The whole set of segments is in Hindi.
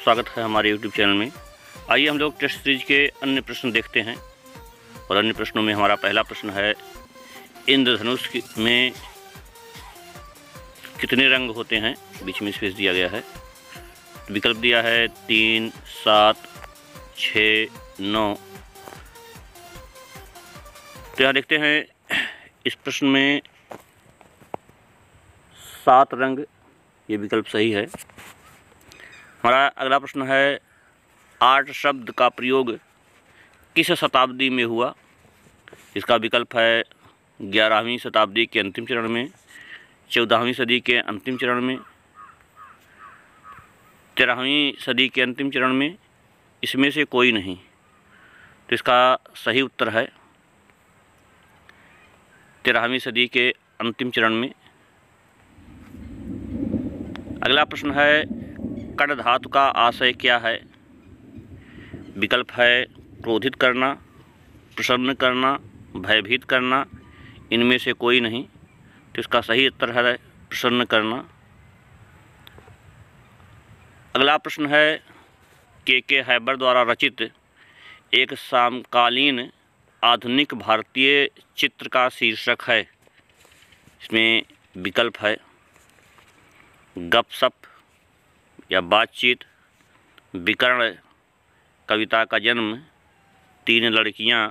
स्वागत है हमारे यूट्यूब चैनल में। आइए हम लोग टेस्ट सीरीज़ के अन्य प्रश्न देखते हैं। और अन्य प्रश्नों में हमारा पहला प्रश्न है, इंद्रधनुष में कितने रंग होते हैं? बीच में स्पेस दिया गया है। विकल्प दिया है तीन, सात छ नौ। तो यहाँ देखते हैं, इस प्रश्न में सात रंग, ये विकल्प सही है। हमारा अगला प्रश्न है, आर्ट शब्द का प्रयोग किस शताब्दी में हुआ? इसका विकल्प है ग्यारहवीं शताब्दी के अंतिम चरण में, चौदहवीं सदी के अंतिम चरण में, तेरहवीं सदी के अंतिम चरण में, इसमें से कोई नहीं। तो इसका सही उत्तर है, तेरहवीं सदी के अंतिम चरण में। अगला प्रश्न है कड़ धातु का आशय क्या है? विकल्प है क्रोधित करना, प्रसन्न करना, भयभीत करना, इनमें से कोई नहीं तो इसका सही उत्तर है प्रसन्न करना। अगला प्रश्न है, के के हैबर द्वारा रचित एक समकालीन आधुनिक भारतीय चित्र का शीर्षक है। इसमें विकल्प है, गपशप। या बातचीत, विकर्ण कविता का जन्म, तीन लड़कियाँ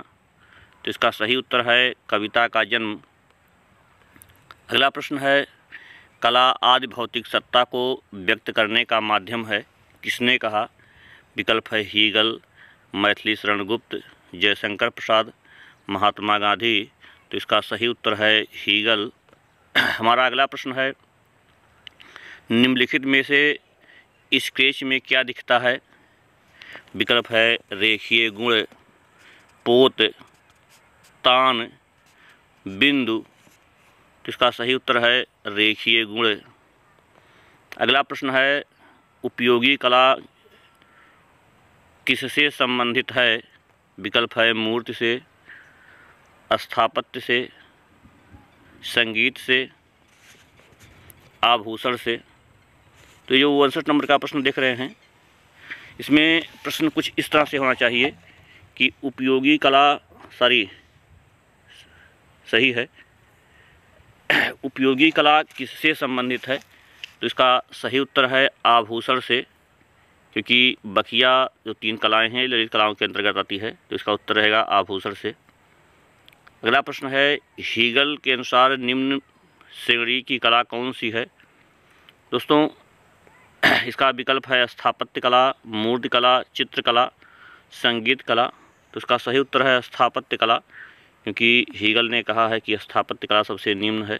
तो इसका सही उत्तर है कविता का जन्म। अगला प्रश्न है, कला आदि भौतिक सत्ता को व्यक्त करने का माध्यम है? किसने कहा? विकल्प है हीगल, मैथिली शरण गुप्त जयशंकर प्रसाद, महात्मा गांधी। तो इसका सही उत्तर है हीगल। हमारा अगला प्रश्न है, निम्नलिखित में से स्केच में क्या दिखता है? विकल्प है रेखीय गुण, पोत, तान, बिंदु। तो इसका सही उत्तर है रेखीय गुण। अगला प्रश्न है, उपयोगी कला किससे संबंधित है? विकल्प है मूर्ति से, स्थापत्य से, संगीत से, आभूषण से। तो ये उनसठ नंबर का प्रश्न देख रहे हैं। इसमें प्रश्न कुछ इस तरह से होना चाहिए कि उपयोगी कला, सॉरी, सही है। उपयोगी कला किससे संबंधित है? तो इसका सही उत्तर है आभूषण से, क्योंकि बकिया जो तीन कलाएँ हैं, ललित कलाओं के अंतर्गत आती है तो इसका उत्तर रहेगा आभूषण से। अगला प्रश्न है, हीगल के अनुसार निम्न श्रेणी की कला कौन सी है? दोस्तों इसका विकल्प है स्थापत्य कला, मूर्ति कला, चित्रकला, संगीत कला। तो इसका सही उत्तर है स्थापत्य कला, क्योंकि हीगल ने कहा है कि स्थापत्य कला सबसे निम्न है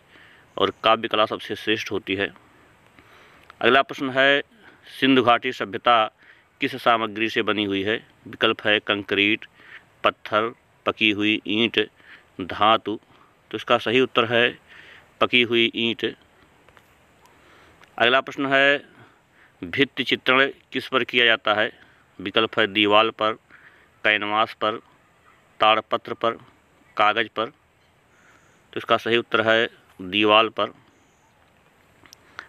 और काव्य कला सबसे श्रेष्ठ होती है। अगला प्रश्न है, सिंधु घाटी सभ्यता किस सामग्री से बनी हुई है? विकल्प है कंक्रीट, पत्थर, पकी हुई ईंट, धातु। तो इसका सही उत्तर है, पकी हुई ईंट। अगला प्रश्न है भित्ति चित्रण किस पर किया जाता है? विकल्प है दीवार पर, कैनवास पर, ताड़पत्र पर, कागज़ पर। तो इसका सही उत्तर है दीवार पर।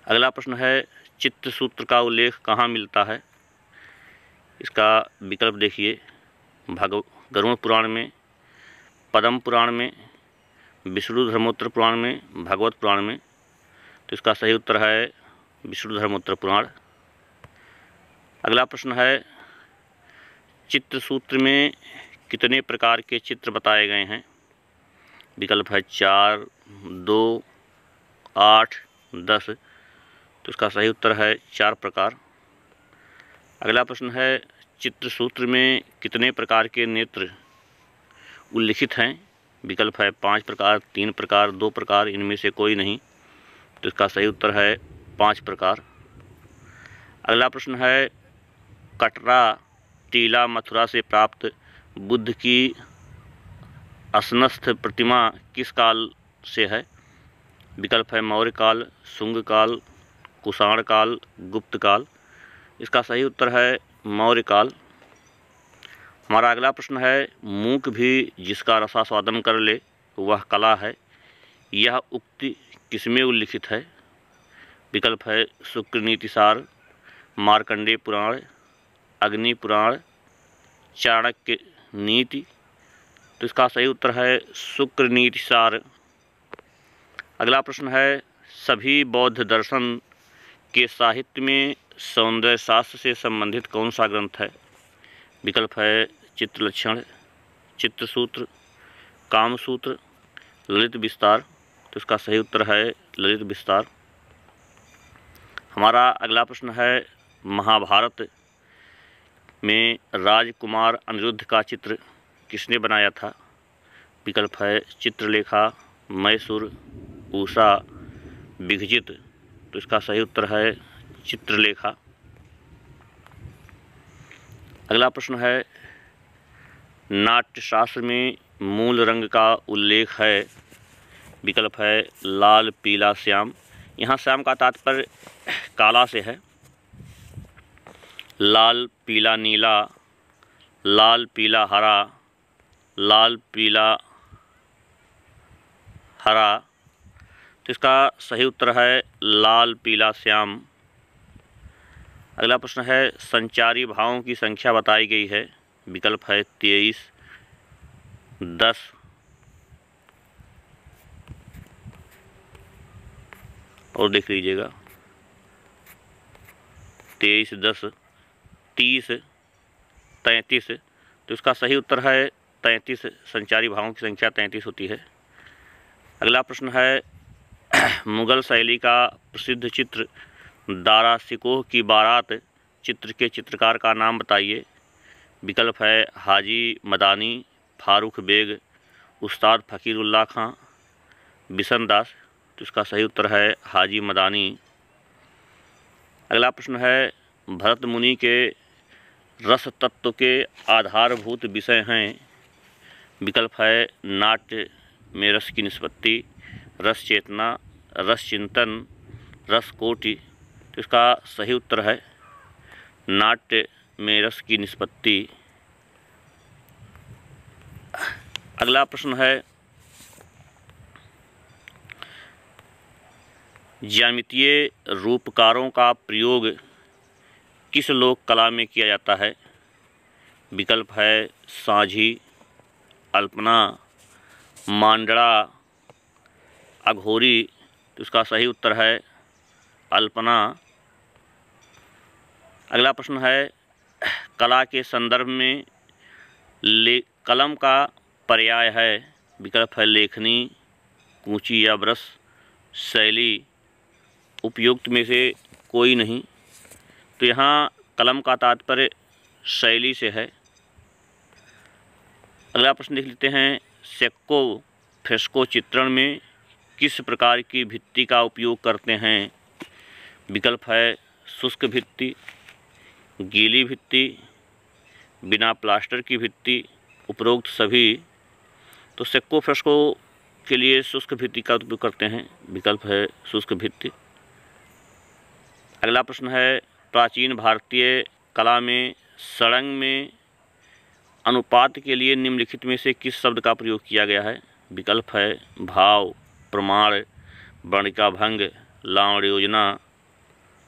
अगला प्रश्न है, चित्र सूत्र का उल्लेख कहाँ मिलता है? इसका विकल्प देखिए। भगव, गरुण पुराण में, पद्म पुराण में, विष्णु धर्मोत्तर पुराण में, भगवत पुराण में। तो इसका सही उत्तर है विष्णु धर्मोत्तर पुराण। अगला प्रश्न है चित्र सूत्र में कितने प्रकार के चित्र बताए गए हैं? विकल्प है चार, दो, आठ, दस। तो इसका सही उत्तर है चार प्रकार। अगला प्रश्न है चित्र सूत्र में कितने प्रकार के नेत्र उल्लिखित हैं? विकल्प है पाँच प्रकार, तीन प्रकार, दो प्रकार, इनमें से कोई नहीं। तो इसका सही उत्तर है पाँच प्रकार। अगला प्रश्न है कटरा टीला मथुरा से प्राप्त बुद्ध की असनस्थ प्रतिमा किस काल से है? विकल्प है मौर्य काल शुंग काल, कुषाण काल, गुप्त काल। इसका सही उत्तर है मौर्य काल। हमारा अगला प्रश्न है, मूक भी जिसका रसास्वादन कर ले, वह कला है। यह उक्ति किसमें उल्लिखित है? विकल्प है शुक्र नीतिसार, मार्कंडेय पुराण अग्नि पुराण, चाणक्य नीति। तो इसका सही उत्तर है शुक्र नीति सार। अगला प्रश्न है, सभी बौद्ध दर्शन के साहित्य में सौंदर्य शास्त्र से संबंधित कौन सा ग्रंथ है? विकल्प है चित्रलक्षण, चित्रसूत्र, कामसूत्र, ललित विस्तार। तो इसका सही उत्तर है ललित विस्तार। हमारा अगला प्रश्न है, महाभारत में राजकुमार अनिरुद्ध का चित्र किसने बनाया था? विकल्प है चित्रलेखा, मैसूर, ऊषा, विघजित। तो इसका सही उत्तर है चित्रलेखा। अगला प्रश्न है, नाट्यशास्त्र में मूल रंग का उल्लेख है। विकल्प है लाल, पीला, श्याम। यहाँ श्याम का तात्पर्य काला से है। लाल, पीला, नीला, लाल, पीला, हरा, लाल, पीला, हरा। तो इसका सही उत्तर है लाल, पीला, श्याम। अगला प्रश्न है, संचारी भावों की संख्या बताई गई है। विकल्प है तेईस, दस। और देख लीजिएगा। तेईस, दस। तीस, तैंतीस तो इसका सही उत्तर है तैंतीस, संचारी भावों की संख्या तैंतीस होती है। अगला प्रश्न है, मुग़ल शैली का प्रसिद्ध चित्र दारा सिकोह की बारात चित्र के चित्रकार का नाम बताइए। विकल्प है हाजी मदानी फारूक बेग, उस्ताद फ़कीरुल्ला खां बिशन दास तो इसका सही उत्तर है हाजी मदानी। अगला प्रश्न है, भरत मुनि के रस तत्व के आधारभूत विषय हैं। विकल्प है नाट्य में रस की निष्पत्ति, रस चेतना, रस चिंतन, रस कोटि। तो इसका सही उत्तर है नाट्य में रस की निष्पत्ति। अगला प्रश्न है ज्यामितीय रूपकारों का प्रयोग किस लोक कला में किया जाता है? विकल्प है साझी, अल्पना, मांडड़ा, अघोरी तो इसका सही उत्तर है अल्पना। अगला प्रश्न है, कला के संदर्भ में ले, कलम का पर्याय है। विकल्प है लेखनी, कूची या ब्रश, शैली। उपयुक्त में से कोई नहीं। तो यहाँ कलम का तात्पर्य शैली से है। अगला प्रश्न देख लेते हैं, सेक्को फ्रेस्को चित्रण में किस प्रकार की भित्ति का उपयोग करते हैं? विकल्प है शुष्क भित्ति, गीली भित्ति, बिना प्लास्टर की भित्ति, उपरोक्त सभी। तो सेक्को फ्रेस्को के लिए शुष्क भित्ति का उपयोग करते हैं। विकल्प है शुष्क भित्ति। अगला प्रश्न है प्राचीन भारतीय कला में, सड़ंग में, अनुपात के लिए निम्नलिखित में से किस शब्द का प्रयोग किया गया है? विकल्प है भाव, प्रमाण, वर्णिका भंग, लावण योजना।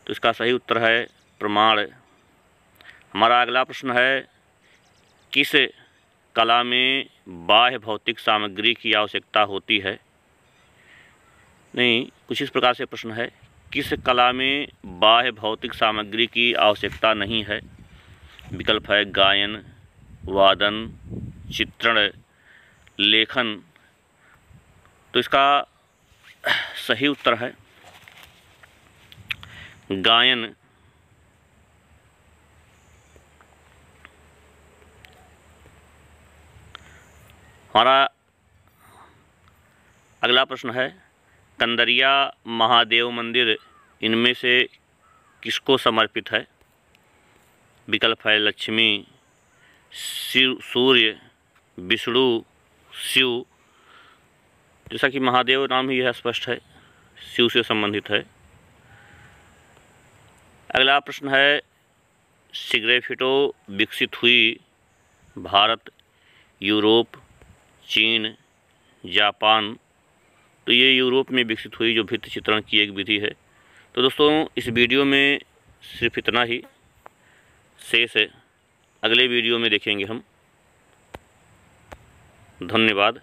तो इसका सही उत्तर है प्रमाण। हमारा अगला प्रश्न है, किस कला में बाह्य भौतिक सामग्री की आवश्यकता होती है? नहीं, कुछ इस प्रकार से प्रश्न है। किस कला में बाह्य भौतिक सामग्री की आवश्यकता नहीं है? विकल्प है गायन, वादन, चित्रण, लेखन। तो इसका सही उत्तर है गायन। हमारा अगला प्रश्न है कंदरिया महादेव मंदिर इनमें से किसको समर्पित है? विकल्प है लक्ष्मी, शिव, सूर्य, विष्णु, शिव। जैसा कि महादेव नाम ही यह स्पष्ट है, शिव से संबंधित है। अगला प्रश्न है सिग्रेफिटो विकसित हुई भारत, यूरोप, चीन, जापान। तो ये यूरोप में विकसित हुई जो भित्त चित्रण की एक विधि है। तो दोस्तों, इस वीडियो में सिर्फ़ इतना ही। शेष है। अगले वीडियो में देखेंगे हम। धन्यवाद।